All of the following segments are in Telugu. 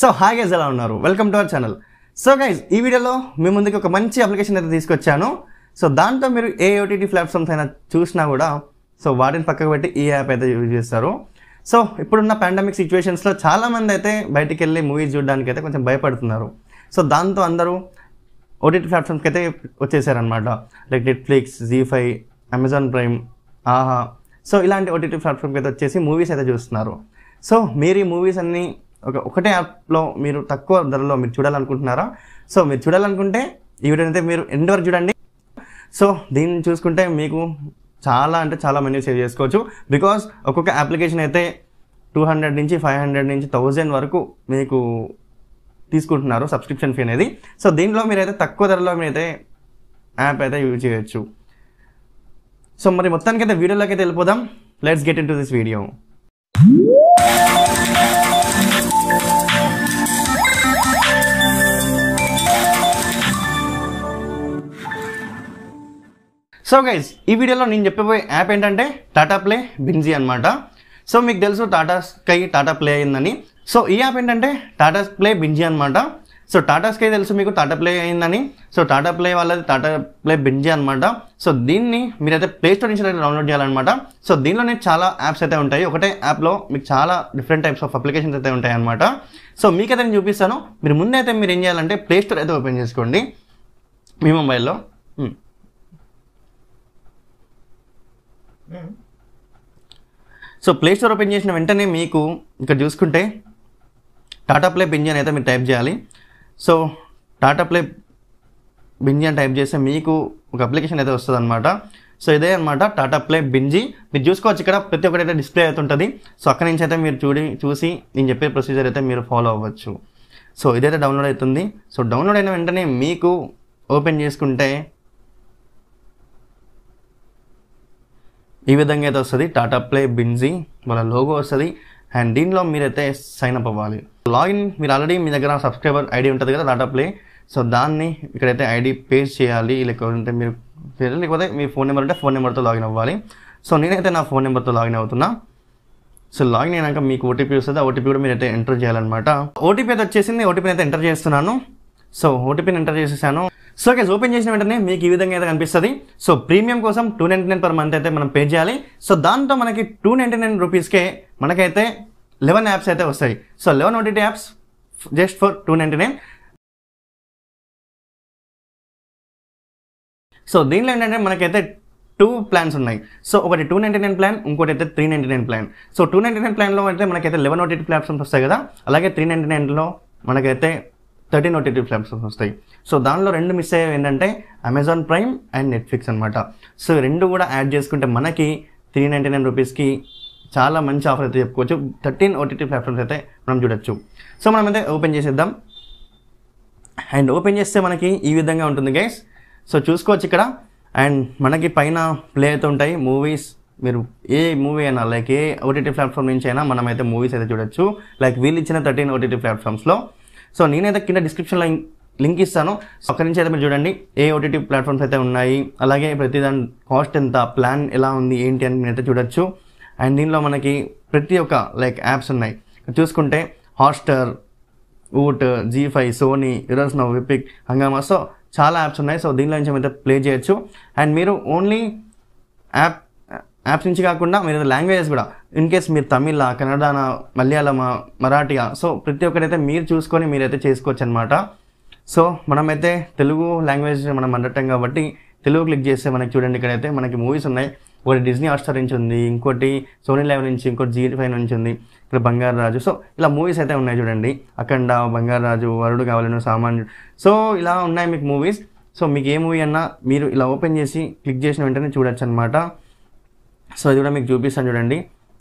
సో హాయ్ గైజ్ ఎలా ఉన్నారు? Welcome to our channel so guys ఈ వీడియోలో మీ ముందుకి ఒక మంచి అప్లికేషన్ అయితే తీసుకొచ్చాను. సో దాంతో మీరు ఏ ఓటీటీ ప్లాట్ఫామ్స్ అయినా చూసినా కూడా సో వాటిని పక్కకు పెట్టి ఈ యాప్ అయితే యూజ్ చేస్తారు. సో ఇప్పుడున్న పాండమిక్ సిచ్యువేషన్స్లో చాలామంది అయితే బయటికి వెళ్ళి మూవీస్ చూడడానికి అయితే కొంచెం భయపడుతున్నారు. సో దాంతో అందరూ ఓటీటీ ప్లాట్ఫామ్స్కి అయితే వచ్చేసారనమాట like Netflix Zee five Amazon Prime Aha so ఇలాంటి ఓటీటీ ప్లాట్ఫామ్కి అయితే వచ్చేసి మూవీస్ అయితే చూస్తున్నారు. సో మీరు ఈ మూవీస్ అన్నీ ఒక ఒకటే యాప్లో మీరు తక్కువ ధరలో మీరు చూడాలనుకుంటున్నారా? సో మీరు చూడాలనుకుంటే ఈ వీడియో అయితే మీరు ఎండ్ వరకు చూడండి. సో దీన్ని చూసుకుంటే మీకు చాలా అంటే చాలా మనీ సేవ్ చేసుకోవచ్చు. బికాస్ ఒక్కొక్క అప్లికేషన్ అయితే టూ హండ్రెడ్ నుంచి ఫైవ్ హండ్రెడ్ నుంచి థౌజండ్ వరకు మీకు తీసుకుంటున్నారు సబ్స్క్రిప్షన్ ఫీ అనేది. సో దీంట్లో మీరైతే తక్కువ ధరలో మీరైతే యాప్ అయితే యూజ్ చేయొచ్చు. సో మరి మొత్తానికి అయితే వీడియోలోకి అయితే వెళ్ళిపోదాం. Let's get into this video. So guys ఈ వీడియోలో నేను చెప్పబోయే యాప్ ఏంటంటే టాటా ప్లే బిన్జీ అనమాట సో మీకు తెలుసు టాటా స్కై టాటా ప్లే అయిందని. సో ఈ యాప్ ఏంటంటే టాటా ప్లే బిన్జీ అనమాట సో టాటా స్కై తెలుసు మీకు టాటా ప్లే అయిందని. సో టాటా ప్లే వాళ్ళది టాటా ప్లే బిన్జీ అనమాట సో దీన్ని మీరైతే ప్లే స్టోర్ నుంచి అయితే డౌన్లోడ్ చేయాలన్నమాట. సో దీనిలోనే చాలా యాప్స్ అయితే ఉంటాయి. ఒకటే యాప్లో మీకు చాలా డిఫరెంట్ టైప్స్ ఆఫ్ అప్లికేషన్స్ అయితే ఉంటాయి అనమాట సో మీకైతే నేను చూపిస్తాను. మీరు ముందైతే మీరు ఏం చేయాలంటే ప్లే స్టోర్ అయితే ఓపెన్ చేసుకోండి. మీ మొబైల్లో హ్మ్. సో ప్లే స్టోర్ ఓపెన్ చేసిన వెంటనే మీకు ఇక్కడ చూసుకుంటే టాటా ప్లే బింజీ అని అయితే మీరు టైప్ చేయాలి. సో టాటా ప్లే బింజీ అని టైప్ చేస్తే మీకు ఒక అప్లికేషన్ అయితే వస్తుంది అనమాట సో ఇదే అనమాట టాటా ప్లే బింజీ. మీరు చూసుకోవచ్చు ఇక్కడ ప్రతి ఒక్కటి అయితే డిస్ప్లే అవుతుంటుంది. సో అక్కడి నుంచి అయితే మీరు చూడి చూసి నేను చెప్పే ప్రొసీజర్ అయితే మీరు ఫాలో అవ్వచ్చు. సో ఇదైతే డౌన్లోడ్ అవుతుంది. సో డౌన్లోడ్ అయిన వెంటనే మీకు ఓపెన్ చేసుకుంటే ఈ విధంగా అయితే వస్తుంది. టాటా ప్లే బిన్జీ వాళ్ళ లోగో వస్తుంది. అండ్ దీనిలో మీరైతే సైన్ అప్ అవ్వాలి. లాగిన్ మీరు ఆల్రెడీ మీ దగ్గర సబ్స్క్రైబర్ ఐడి ఉంటుంది కదా టాటా ప్లే సో దాన్ని ఇక్కడైతే ఐడి పేస్ట్ చేయాలి. లేకపోతే మీరు లేకపోతే మీ ఫోన్ నెంబర్ ఉంటే ఫోన్ నెంబర్తో లాగిన్ అవ్వాలి. సో నేనైతే నా ఫోన్ నెంబర్తో లాగిన్ అవుతున్నా. సో లాగిన్ అయినాక మీకు ఓటీపీ వస్తుంది. ఆ ఓటీపీ కూడా మీరు అయితే ఎంటర్ చేయాలన్నమాట ఓటీపీ అయితే వచ్చేసింది. ఓటీపీని అయితే ఎంటర్ చేస్తున్నాను. సో ఓటీపీని ఎంటర్ చేసేసాను. సో గైస్ ఓపెన్ చేసిన వెంటనే మీకు ఈ విధంగా అయితే కనిపిస్తుంది. సో ప్రీమియం కోసం two ninety nine per month అయితే మనం పే చేయాలి. సో దాంతో మనకి టూ నైంటీ నైన్ రూపీస్కే మనకైతే లెవెన్ యాప్స్ అయితే వస్తాయి. So eleven OTT apps just for two ninety nine so దీనిలో ఏంటంటే మనకైతే టూ ప్లాన్స్ ఉన్నాయి. సో ఒకటి టూ నైంటీ నైన్ ప్లాన్ ఇంకోటి అయితే three ninety nine plan so two ninety nine ప్లాన్లో అయితే మనకైతే లెవెన్ ఓటీటీ ప్లాట్ఫామ్స్ వస్తాయి కదా. అలాగే త్రీ నైంటీ నైన్లో మనకైతే థర్టీన్ ఓటీటీ ప్లాట్ఫామ్స్ వస్తాయి. సో దానిలో రెండు మిస్ అయ్యేవి ఏంటంటే అమెజాన్ ప్రైమ్ అండ్ నెట్ఫ్లిక్స్ అనమాట సో రెండు కూడా యాడ్ చేసుకుంటే మనకి త్రీ నైంటీ నైన్ రూపీస్కి చాలా మంచి ఆఫర్ అయితే చెప్పుకోవచ్చు. థర్టీన్ ఓటీటీ ప్లాట్ఫామ్స్ అయితే మనం చూడొచ్చు. సో మనం అయితే ఓపెన్ చేసేద్దాం. అండ్ ఓపెన్ చేస్తే మనకి ఈ విధంగా ఉంటుంది గైస్ సో చూసుకోవచ్చు ఇక్కడ. అండ్ మనకి పైన ప్లే అయితే ఉంటాయి. మూవీస్ మీరు ఏ మూవీ అయినా లైక్ ఏ ఓటీటీ ప్లాట్ఫామ్ నుంచి అయినా మనమైతే మూవీస్ అయితే చూడొచ్చు. లైక్ వీళ్ళు ఇచ్చిన థర్టీన్ ఓటీటీ ప్లాట్ఫామ్స్లో. సో నేనైతే కింద డిస్క్రిప్షన్లో లింక్ ఇస్తాను. సో అక్కడి నుంచి అయితే మీరు చూడండి ఏ ఓటీటీ ప్లాట్ఫామ్స్ అయితే ఉన్నాయి అలాగే ప్రతి దాని కాస్ట్ ఎంత ప్లాన్ ఎలా ఉంది ఏంటి అని మీరైతే చూడొచ్చు. అండ్ దీనిలో మనకి ప్రతి ఒక్క లైక్ యాప్స్ ఉన్నాయి. చూసుకుంటే Hotstar Voot Zee five Sony Eros now విపిక్ Hungama so చాలా యాప్స్ ఉన్నాయి. సో దీనిలో నుంచి అయితే ప్లే చేయొచ్చు. అండ్ మీరు ఓన్లీ యాప్ యాప్స్ నుంచి కాకుండా మీరు లాంగ్వేజెస్ కూడా ఇన్ కేస్ మీరు తమిళ కన్నడనా మలయాళమా మరాఠియా సో ప్రతి ఒక్కరైతే మీరు చూసుకొని మీరైతే చేసుకోవచ్చు అనమాట సో మనమైతే తెలుగు లాంగ్వేజ్ మనం అండటం కాబట్టి తెలుగు క్లిక్ చేస్తే మనకి చూడండి ఇక్కడైతే మనకి మూవీస్ ఉన్నాయి. ఒకటి డిజ్నీ హాట్స్టార్ నుంచి ఉంది ఇంకోటి సోనీ లైవ్ నుంచి ఇంకోటి జీ ఫైవ్ నుంచి ఉంది ఇక్కడ బంగారు రాజు. సో ఇలా మూవీస్ అయితే ఉన్నాయి చూడండి. అఖండ బంగారు రాజు వరుడు కావాలను సామాన్యుడు. సో ఇలా ఉన్నాయి మీకు మూవీస్. సో మీకు ఏ మూవీ అన్నా మీరు ఇలా ఓపెన్ చేసి క్లిక్ చేసిన వెంటనే చూడొచ్చు అనమాట సో ఇది కూడా మీకు చూపిస్తాను చూడండి.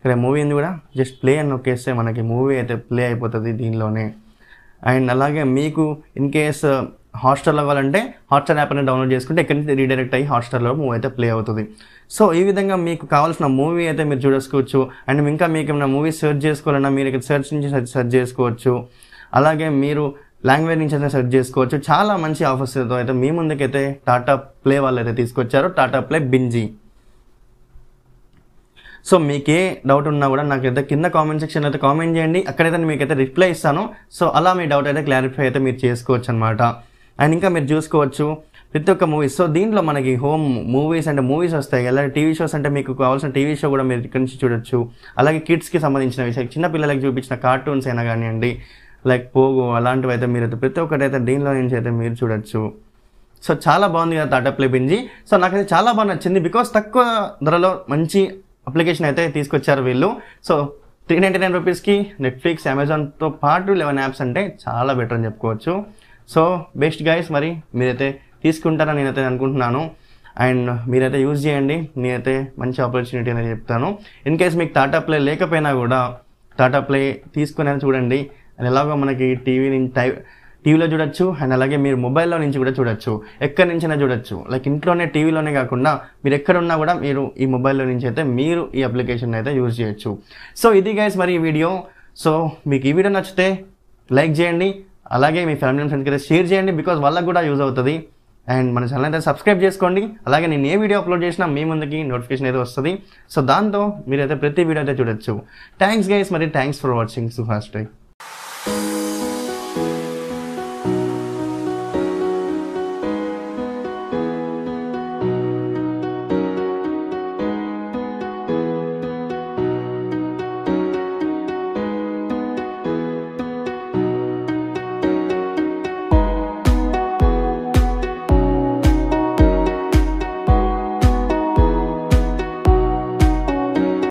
ఇక్కడ మూవీ ఉంది కూడా. జస్ట్ ప్లే అని నొక్కేస్తే మనకి మూవీ అయితే ప్లే అయిపోతుంది దీనిలోనే. అండ్ అలాగే మీకు ఇన్ కేస్ హాట్స్టార్లో కావాలంటే హాట్స్టార్ యాప్ అనేది డౌన్లోడ్ చేసుకుంటే ఎక్కడి నుంచి రీడైరెక్ట్ అయ్యి హాట్స్టార్లో మూవీ అయితే ప్లే అవుతుంది. సో ఈ విధంగా మీకు కావాల్సిన మూవీ అయితే మీరు చూడేసుకోవచ్చు అండ్ ఇంకా మీకు ఏమైనా మూవీ సెర్చ్ చేసుకోవాలన్నా మీరు ఇక్కడ సెర్చ్ నుంచి సెర్చ్ చేసుకోవచ్చు. అలాగే మీరు లాంగ్వేజ్ నుంచి అయితే సెర్చ్ చేసుకోవచ్చు. చాలా మంచి ఆఫర్స్తో అయితే మీ ముందుకైతే టాటా ప్లే వాళ్ళు అయితే తీసుకొచ్చారు. టాటా ప్లే బింజీ సో మీకే డౌట్ ఉన్నా కూడా నాకైతే కింద కామెంట్ సెక్షన్ అయితే కామెంట్ చేయండి. అక్కడైతే మీకైతే రిప్లై ఇస్తాను. సో అలా మీ డౌట్ అయితే క్లారిఫై అయితే మీరు చేసుకోవచ్చు అనమాట అండ్ ఇంకా మీరు చూసుకోవచ్చు ప్రతి ఒక్క మూవీస్ సో దీంట్లో మనకి హోమ్ మూవీస్ అంటే మూవీస్ వస్తాయి. అలాగే టీవీ షోస్ అంటే మీకు కావాల్సిన టీవీ షో కూడా మీరు ఇక్కడ నుంచి చూడొచ్చు. అలాగే కిడ్స్కి సంబంధించిన విషయాలు చిన్న పిల్లలకి చూపించిన కార్టూన్స్ అయినా కానివ్వండి లైక్ పోగో అలాంటివి అయితే మీరు అయితే ప్రతి ఒక్కటి అయితే దీనిలో నుంచి అయితే మీరు చూడొచ్చు. సో చాలా బాగుంది కదా టాటా ప్లే బింజీ. సో నాకైతే చాలా బాగా నచ్చింది. బికాస్ తక్కువ ధరలో మంచి అప్లికేషన్ అయితే తీసుకొచ్చారు వీళ్ళు. సో త్రీ నైంటీ నైన్ రూపీస్కి నెట్ఫ్లిక్స్ అమెజాన్తో పాటు లెవెన్ యాప్స్ అంటే చాలా బెటర్ అని చెప్పుకోవచ్చు. సో బెస్ట్ గైస్ మరి మీరైతే తీసుకుంటారని నేనైతే అనుకుంటున్నాను. అండ్ మీరైతే యూజ్ చేయండి. నేనైతే మంచి ఆపర్చునిటీ అనేది చెప్తాను. ఇన్ కేస్ మీకు టాటా ప్లే లేకపోయినా కూడా టాటా ప్లే తీసుకుని చూడండి. అండ్ ఎలాగో మనకి టీవీ నుంచి టై టీవీలో చూడొచ్చు అండ్ అలాగే మీరు మొబైల్లో నుంచి కూడా చూడొచ్చు ఎక్కడి నుంచైనా చూడొచ్చు. లైక్ ఇంట్లోనే టీవీలోనే కాకుండా మీరు ఎక్కడ ఉన్నా కూడా మీరు ఈ మొబైల్లో నుంచి అయితే మీరు ఈ అప్లికేషన్ అయితే యూజ్ చేయొచ్చు. సో ఇది గైస్ మరి ఈ వీడియో. సో మీకు ఈ వీడియో నచ్చితే లైక్ చేయండి అలాగే మీ ఫ్యామిలీ అండ్ ఫ్రెండ్స్కి అయితే షేర్ చేయండి బికాజ్ వాళ్ళకు కూడా యూజ్ అవుతుంది. అండ్ మన ఛానల్ అయితే సబ్స్క్రైబ్ చేసుకోండి అలాగే నేను ఏ వీడియో అప్లోడ్ చేసినా మీ ముందుకి నోటిఫికేషన్ అయితే వస్తుంది. సో దాంతో మీరైతే ప్రతి వీడియో అయితే చూడొచ్చు. థ్యాంక్స్ గైస్ మరి thanks for watching Suhas tie